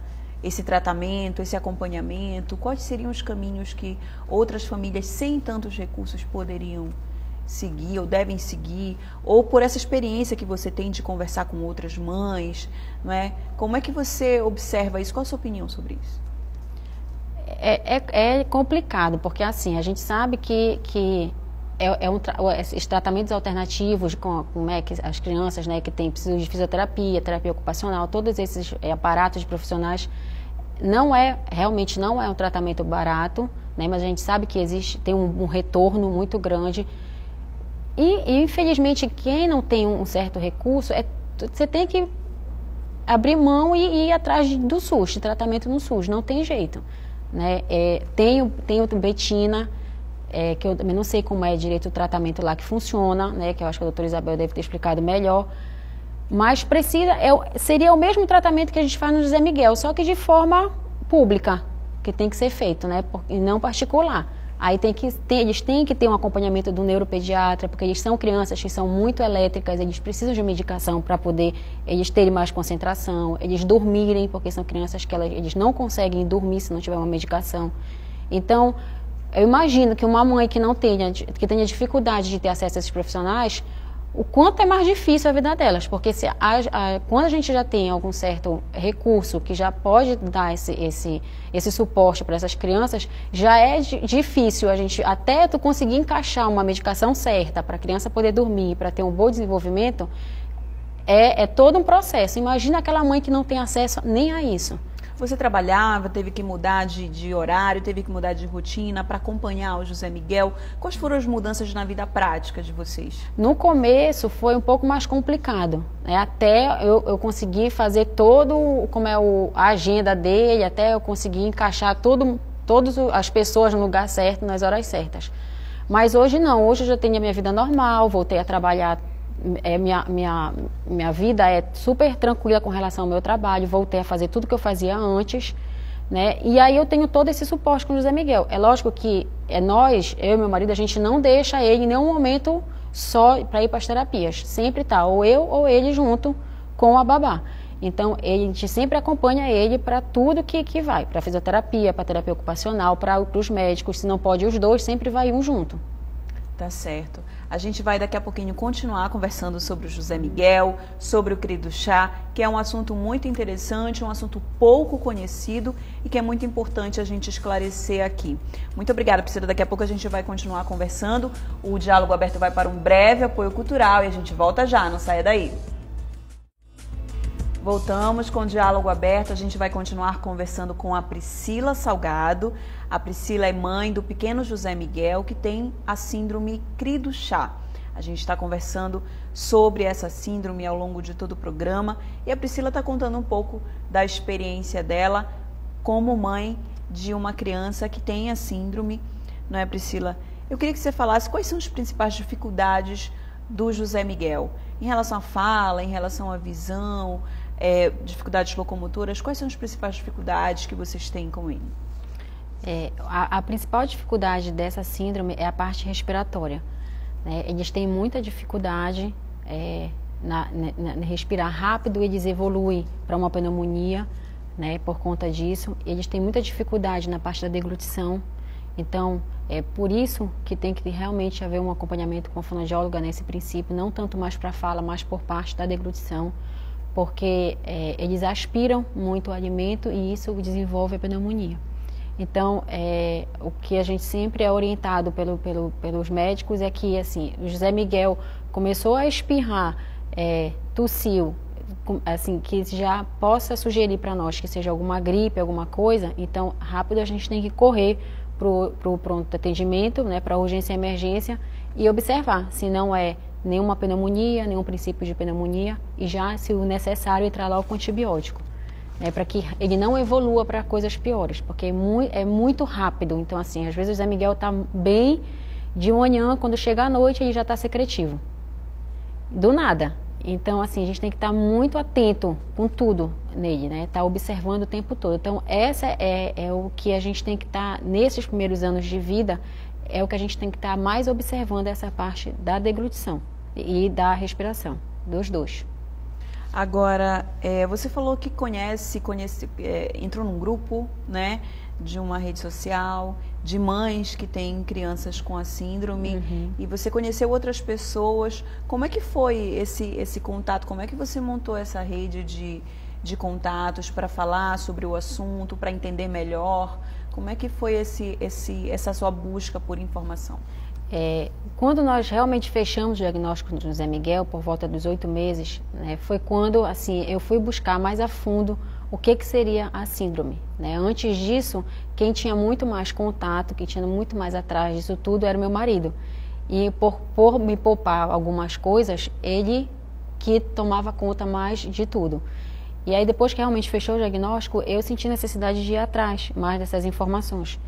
esse tratamento, esse acompanhamento? Quais seriam os caminhos que outras famílias sem tantos recursos poderiam seguir ou devem seguir? Ou por essa experiência que você tem de conversar com outras mães, não é? Como é que você observa isso? Qual a sua opinião sobre isso? É, é, é complicado, porque assim, a gente sabe que, que é, é um esses tratamentos alternativos com, com é, que as crianças né, que têm precisam de fisioterapia, terapia ocupacional, todos esses é, aparatos profissionais não é, realmente não é um tratamento barato, né, mas a gente sabe que existe, tem um, um retorno muito grande. E, e, infelizmente, quem não tem um certo recurso, é, você tem que abrir mão e, ir atrás do SUS, de tratamento no SUS, não tem jeito. Né? É, tem, tem o Betina, é, que eu também não sei como é direito o tratamento lá que funciona, né, que eu acho que a doutora Isabel deve ter explicado melhor, mas precisa, é, seria o mesmo tratamento que a gente faz no José Miguel, só que de forma pública, que tem que ser feito, né? E não particular. Aí tem que ter, eles têm que ter um acompanhamento do neuropediatra, porque eles são crianças que são muito elétricas, eles precisam de medicação para poder eles terem mais concentração, eles dormirem, porque são crianças que elas, eles não conseguem dormir se não tiver uma medicação. Então, eu imagino que uma mãe que não tenha, que tenha dificuldade de ter acesso a esses profissionais, o quanto é mais difícil a vida delas, porque se a, a, quando a gente já tem algum certo recurso que já pode dar esse, esse, esse suporte para essas crianças, já é difícil a gente, até tu conseguir encaixar uma medicação certa para a criança poder dormir, para ter um bom desenvolvimento, é, é todo um processo. Imagina aquela mãe que não tem acesso nem a isso. Você trabalhava, teve que mudar de, de horário, teve que mudar de rotina para acompanhar o José Miguel. Quais foram as mudanças na vida prática de vocês? No começo foi um pouco mais complicado. Né? Até eu, eu consegui fazer todo como é o, a agenda dele, até eu conseguir encaixar todo, todas as pessoas no lugar certo, nas horas certas. Mas hoje não, hoje eu já tenho a minha vida normal, voltei a trabalhar é, minha, minha, minha vida é super tranquila com relação ao meu trabalho, voltei a fazer tudo que eu fazia antes, né? E aí eu tenho todo esse suporte com o José Miguel. É lógico que é nós, eu e meu marido, a gente não deixa ele em nenhum momento só para ir para as terapias. Sempre tá ou eu ou ele junto com a babá. Então, ele, a gente sempre acompanha ele para tudo que, que vai, para fisioterapia, para terapia ocupacional, para os médicos. Se não pode os dois, sempre vai um junto. Tá certo. A gente vai daqui a pouquinho continuar conversando sobre o José Miguel, sobre o querido chá, que é um assunto muito interessante, um assunto pouco conhecido e que é muito importante a gente esclarecer aqui. Muito obrigada, Priscila. Daqui a pouco a gente vai continuar conversando. O diálogo aberto vai para um breve apoio cultural e a gente volta já, não saia daí. Voltamos com o diálogo aberto. A gente vai continuar conversando com a Priscila Salgado. A Priscila é mãe do pequeno José Miguel, que tem a síndrome CRI do chá. A gente está conversando sobre essa síndrome ao longo de todo o programa e a Priscila está contando um pouco da experiência dela como mãe de uma criança que tem a síndrome, não é, Priscila? Eu queria que você falasse quais são as principais dificuldades do José Miguel em relação à fala, em relação à visão, é, dificuldades locomotoras, quais são as principais dificuldades que vocês têm com ele? É, a, a, principal dificuldade dessa síndrome é a parte respiratória. Né? Eles têm muita dificuldade é, na, na, na, respirar rápido, eles evoluem para uma pneumonia né, por conta disso. Eles têm muita dificuldade na parte da deglutição. Então, é por isso que tem que realmente haver um acompanhamento com a fonoaudióloga nesse princípio, não tanto mais para fala, mas por parte da deglutição porque é, eles aspiram muito o alimento e isso desenvolve a pneumonia. Então, é, o que a gente sempre é orientado pelo, pelo, pelos médicos é que, assim, o José Miguel começou a espirrar, é, tossiu, assim, que já possa sugerir para nós que seja alguma gripe, alguma coisa, então, rápido a gente tem que correr para o pronto atendimento, né, para urgência e emergência e observar se não é nenhuma pneumonia, nenhum princípio de pneumonia e já, se o necessário, entrar lá com antibiótico. Né, para que ele não evolua para coisas piores, porque é muito, é muito, rápido. Então, assim, às vezes o Zé Miguel está bem de manhã, quando chega à noite, ele já está secretivo. Do nada. Então, assim, a gente tem que estar tá muito atento com tudo nele, né? Estar tá observando o tempo todo. Então, essa é, é o que a gente tem que estar, tá, nesses primeiros anos de vida, é o que a gente tem que estar tá mais observando essa parte da deglutição e da respiração, dos dois. Agora, é, você falou que conhece, conhece é, entrou num grupo, né, de uma rede social, de mães que têm crianças com a síndrome, uhum. e você conheceu outras pessoas. Como é que foi esse, esse contato? Como é que você montou essa rede de, de contatos para falar sobre o assunto, para entender melhor? Como é que foi esse, esse, essa sua busca por informação? É, quando nós realmente fechamos o diagnóstico do José Miguel, por volta dos oito meses, né, foi quando assim eu fui buscar mais a fundo o que, que seria a síndrome. Né? Antes disso, quem tinha muito mais contato, quem tinha muito mais atrás disso tudo era meu marido. E por, por me poupar algumas coisas, ele que tomava conta mais de tudo. E aí, depois que realmente fechou o diagnóstico, eu senti necessidade de ir atrás mais dessas informações.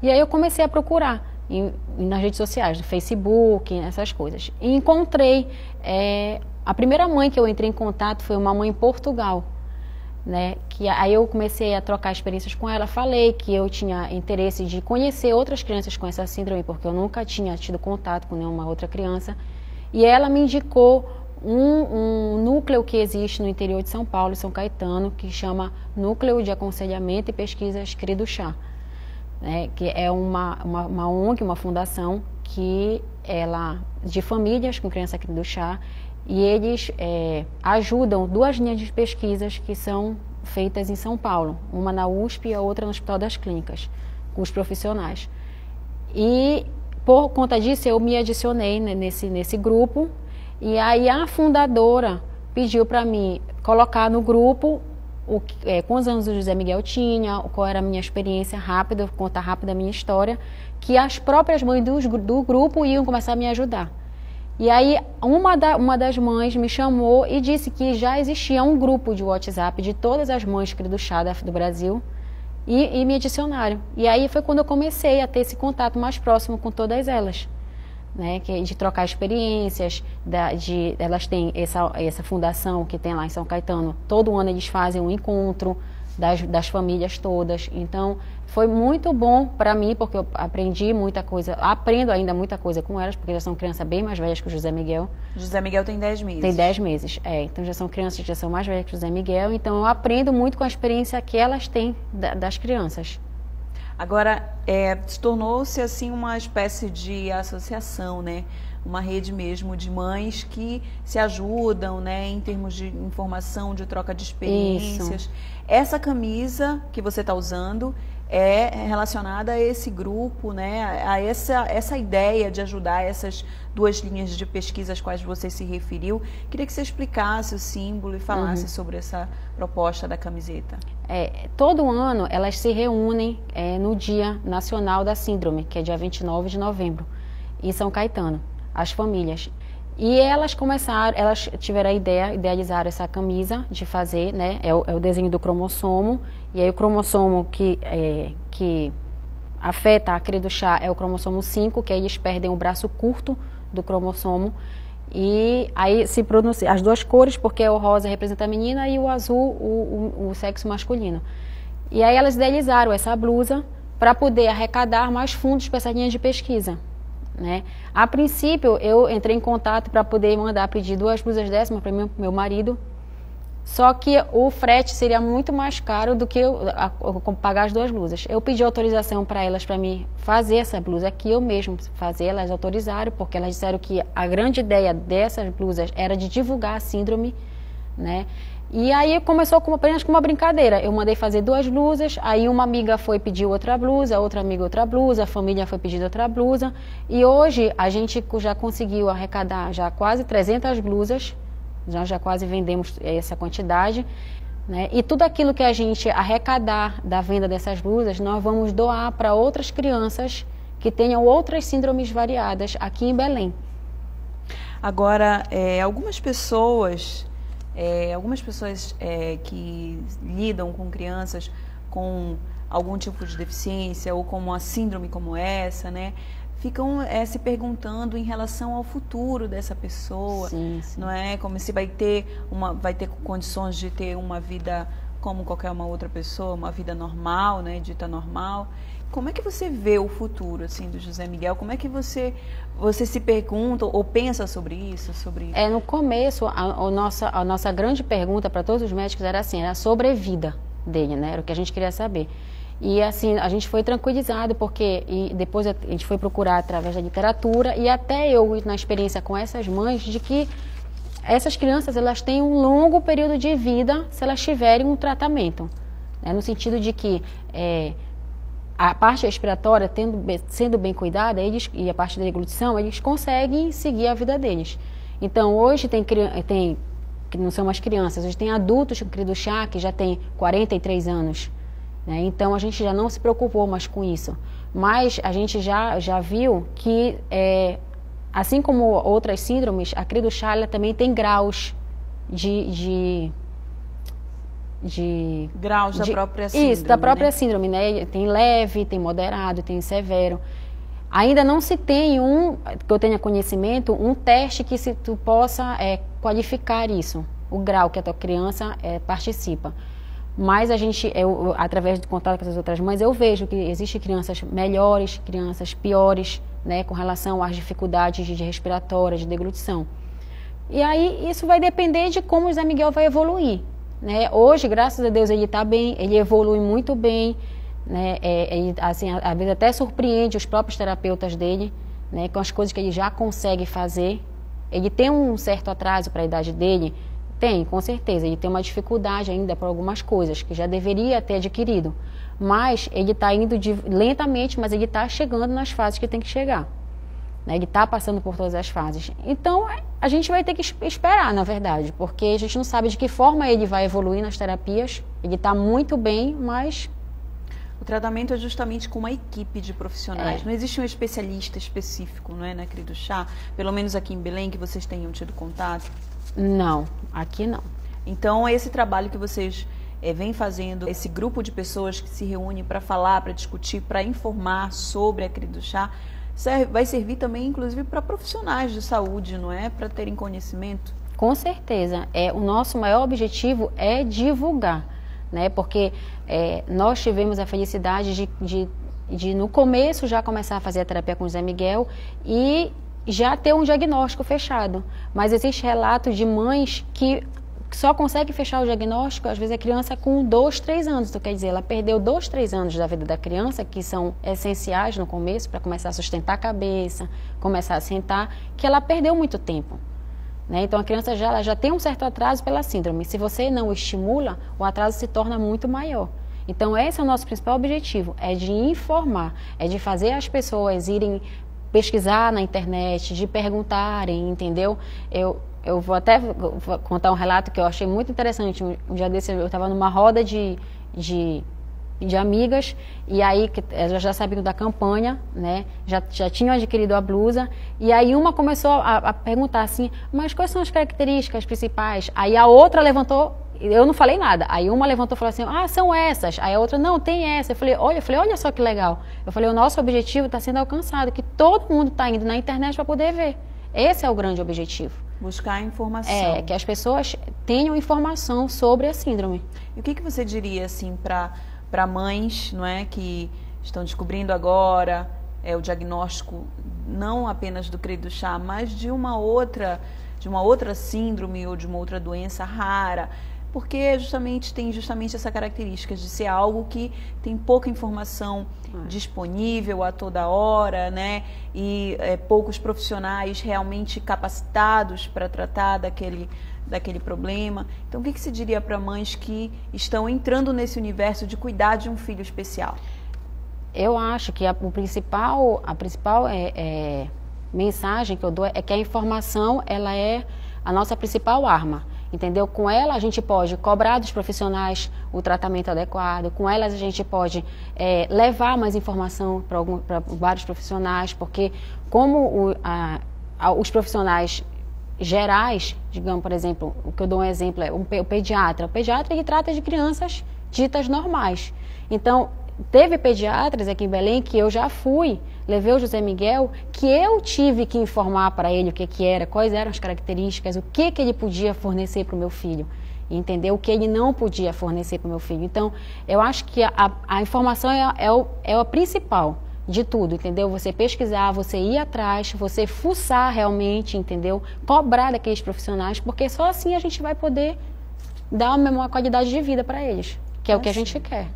E aí eu comecei a procurar em, nas redes sociais, no Facebook, essas coisas. E encontrei. É, a primeira mãe que eu entrei em contato foi uma mãe em Portugal. né? Que aí eu comecei a trocar experiências com ela, falei que eu tinha interesse de conhecer outras crianças com essa síndrome, porque eu nunca tinha tido contato com nenhuma outra criança. E ela me indicou um, um núcleo que existe no interior de São Paulo, São Caetano, que chama Núcleo de Aconselhamento e Pesquisas Crido Chá, né? Que é uma, uma, uma ONG, uma fundação que ela de famílias com criança Crido Chá e eles é, ajudam duas linhas de pesquisas que são feitas em São Paulo, uma na USP e a outra no Hospital das Clínicas, com os profissionais. E por conta disso eu me adicionei nesse, nesse grupo e aí a fundadora pediu para mim colocar no grupo o, é, quantos anos o José Miguel tinha, qual era a minha experiência rápida, contar rápida a minha história, que as próprias mães do, do grupo iam começar a me ajudar. E aí, uma, da, uma das mães me chamou e disse que já existia um grupo de WhatsApp de todas as mães do chá do Brasil e, e me adicionaram. E aí foi quando eu comecei a ter esse contato mais próximo com todas elas. Né, que, de trocar experiências, da, de, elas têm essa, essa fundação que tem lá em São Caetano, todo ano eles fazem um encontro das, das famílias todas. Então, foi muito bom para mim, porque eu aprendi muita coisa, aprendo ainda muita coisa com elas, porque já são crianças bem mais velhas que o José Miguel. José Miguel tem 10 meses. Tem 10 meses, é. Então já são crianças que já são mais velhas que o José Miguel, então eu aprendo muito com a experiência que elas têm da, das crianças. Agora, é, tornou-se assim uma espécie de associação, né? Uma rede mesmo de mães que se ajudam, né? Em termos de informação, de troca de experiências. Isso. Essa camisa que você está usando é relacionada a esse grupo, né, a essa, essa ideia de ajudar essas duas linhas de pesquisa às quais você se referiu. Queria que você explicasse o símbolo e falasse uhum. sobre essa proposta da camiseta. É, todo ano elas se reúnem é, no Dia Nacional da Síndrome, que é dia 29 de novembro, em São Caetano, as famílias. E elas começaram, elas tiveram a ideia, idealizaram essa camisa de fazer, né? É o, é o desenho do cromossomo. E aí o cromossomo que, é, que afeta a cria do chá é o cromossomo 5, que aí eles perdem o braço curto do cromossomo. E aí se pronuncia as duas cores, porque o rosa representa a menina e o azul o, o, o sexo masculino. E aí elas idealizaram essa blusa para poder arrecadar mais fundos para essa linha de pesquisa. Né? A princípio, eu entrei em contato para poder mandar pedir duas blusas décimas para meu, meu marido, só que o frete seria muito mais caro do que eu, a, a, pagar as duas blusas. Eu pedi autorização para elas para me fazer essa blusa aqui, eu mesmo fazer, elas autorizaram, porque elas disseram que a grande ideia dessas blusas era de divulgar a síndrome, né? E aí começou com, apenas com uma brincadeira. Eu mandei fazer duas blusas, aí uma amiga foi pedir outra blusa, outra amiga outra blusa, a família foi pedir outra blusa. E hoje a gente já conseguiu arrecadar já quase 300 blusas, já, já quase vendemos essa quantidade. Né? E tudo aquilo que a gente arrecadar da venda dessas blusas, nós vamos doar para outras crianças que tenham outras síndromes variadas aqui em Belém. Agora, é, algumas pessoas é, algumas pessoas é, que lidam com crianças com algum tipo de deficiência ou com uma síndrome como essa, né? Ficam é, se perguntando em relação ao futuro dessa pessoa, sim, sim. não é? Como se vai ter uma, vai ter condições de ter uma vida como qualquer uma outra pessoa, uma vida normal, né? Dita normal. Como é que você vê o futuro assim do José Miguel? Como é que você você se pergunta ou pensa sobre isso, sobre É no começo a, a nossa a nossa grande pergunta para todos os médicos era assim, era a sobrevida dele, né? Era o que a gente queria saber. E assim, a gente foi tranquilizado porque depois a gente foi procurar através da literatura e até eu na experiência com essas mães de que essas crianças elas têm um longo período de vida se elas tiverem um tratamento, né? no sentido de que é, a parte respiratória tendo, sendo bem cuidada eles, e a parte da deglutição, eles conseguem seguir a vida deles. Então, hoje tem, tem que não são mais crianças, hoje tem adultos com do chá que já tem 43 anos. Né? Então, a gente já não se preocupou mais com isso. Mas a gente já, já viu que, é, assim como outras síndromes, a cria do chá também tem graus de, de de graus da própria síndrome. Isso, da própria né? síndrome, né? Tem leve, tem moderado, tem severo. Ainda não se tem um, que eu tenha conhecimento, um teste que se tu possa é, qualificar isso, o grau que a tua criança é, participa. Mas a gente, eu, através de contato com as outras mães, eu vejo que existem crianças melhores, crianças piores, né, com relação às dificuldades de respiratória, de deglutição. E aí isso vai depender de como o Zé Miguel vai evoluir. Né? Hoje, graças a Deus, ele está bem, ele evolui muito bem, né? É, ele, assim, às vezes até surpreende os próprios terapeutas dele, né? Com as coisas que ele já consegue fazer. Ele tem um certo atraso para a idade dele, tem, com certeza. Ele tem uma dificuldade ainda para algumas coisas que já deveria ter adquirido. Mas ele está indo de, lentamente, mas ele está chegando nas fases que tem que chegar. Né? Ele está passando por todas as fases. Então, a gente vai ter que esperar, na verdade, porque a gente não sabe de que forma ele vai evoluir nas terapias. Ele está muito bem, mas o tratamento é justamente com uma equipe de profissionais. É. Não existe um especialista específico, não é, né, querido Chá? Pelo menos aqui em Belém, que vocês tenham tido contato. Não, aqui não. Então, esse trabalho que vocês é, vêm fazendo, esse grupo de pessoas que se reúne para falar, para discutir, para informar sobre a crise do chá, serve, vai servir também, inclusive, para profissionais de saúde, não é? Para terem conhecimento. Com certeza. É, o nosso maior objetivo é divulgar, né? Porque é, nós tivemos a felicidade de, de, de, no começo, já começar a fazer a terapia com o Zé Miguel e já ter um diagnóstico fechado. Mas existe relatos de mães que só conseguem fechar o diagnóstico, às vezes, a criança com dois, três anos. Então, quer dizer, ela perdeu dois, três anos da vida da criança, que são essenciais no começo, para começar a sustentar a cabeça, começar a sentar, que ela perdeu muito tempo. Né? Então, a criança já, já tem um certo atraso pela síndrome. Se você não estimula, o atraso se torna muito maior. Então, esse é o nosso principal objetivo, é de informar, é de fazer as pessoas irem pesquisar na internet, de perguntarem, entendeu? Eu, eu vou até contar um relato que eu achei muito interessante. Um dia desse eu estava numa roda de, de, de amigas e aí elas já sabiam da campanha, né? Já, já tinham adquirido a blusa e aí uma começou a, a perguntar assim, mas quais são as características principais? Aí a outra levantou eu não falei nada. Aí uma levantou e falou assim: Ah, são essas. Aí a outra, não, tem essa. Eu falei, olha, eu falei, olha só que legal. Eu falei, o nosso objetivo está sendo alcançado, que todo mundo está indo na internet para poder ver. Esse é o grande objetivo. Buscar informação. É, que as pessoas tenham informação sobre a síndrome. E o que, que você diria, assim, para mães, não é, que estão descobrindo agora é, o diagnóstico não apenas do credo chá, mas de uma outra de uma outra síndrome ou de uma outra doença rara porque justamente tem justamente essa característica de ser algo que tem pouca informação é. disponível a toda hora, né? E é, poucos profissionais realmente capacitados para tratar daquele daquele problema. Então, o que, que se diria para mães que estão entrando nesse universo de cuidar de um filho especial? Eu acho que a, o principal, a principal é, é, mensagem que eu dou é que a informação ela é a nossa principal arma entendeu? Com ela a gente pode cobrar dos profissionais o tratamento adequado, com elas a gente pode é, levar mais informação para vários profissionais, porque como o, a, a, os profissionais gerais, digamos, por exemplo, o que eu dou um exemplo é o pediatra. O pediatra ele trata de crianças ditas normais. Então, teve pediatras aqui em Belém que eu já fui, levei o José Miguel, que eu tive que informar para ele o que, que era, quais eram as características, o que, que ele podia fornecer para o meu filho. Entendeu? O que ele não podia fornecer para o meu filho. Então, eu acho que a, a informação é, é, o, é o principal de tudo, entendeu? Você pesquisar, você ir atrás, você fuçar realmente, entendeu? Cobrar daqueles profissionais, porque só assim a gente vai poder dar uma, uma qualidade de vida para eles, que é, é o que a gente quer.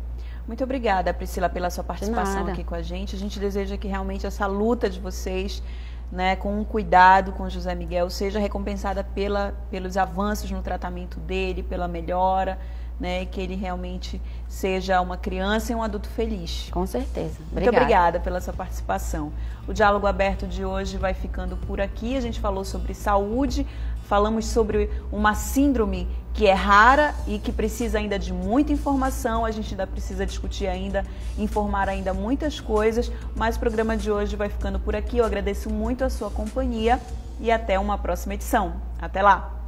Muito obrigada, Priscila, pela sua participação aqui com a gente. A gente deseja que realmente essa luta de vocês, né, com um cuidado com José Miguel, seja recompensada pela, pelos avanços no tratamento dele, pela melhora, né, que ele realmente seja uma criança e um adulto feliz. Com certeza. Obrigada. Muito obrigada pela sua participação. O diálogo aberto de hoje vai ficando por aqui. A gente falou sobre saúde, falamos sobre uma síndrome que é rara e que precisa ainda de muita informação. A gente ainda precisa discutir ainda, informar ainda muitas coisas, mas o programa de hoje vai ficando por aqui. Eu agradeço muito a sua companhia e até uma próxima edição. Até lá!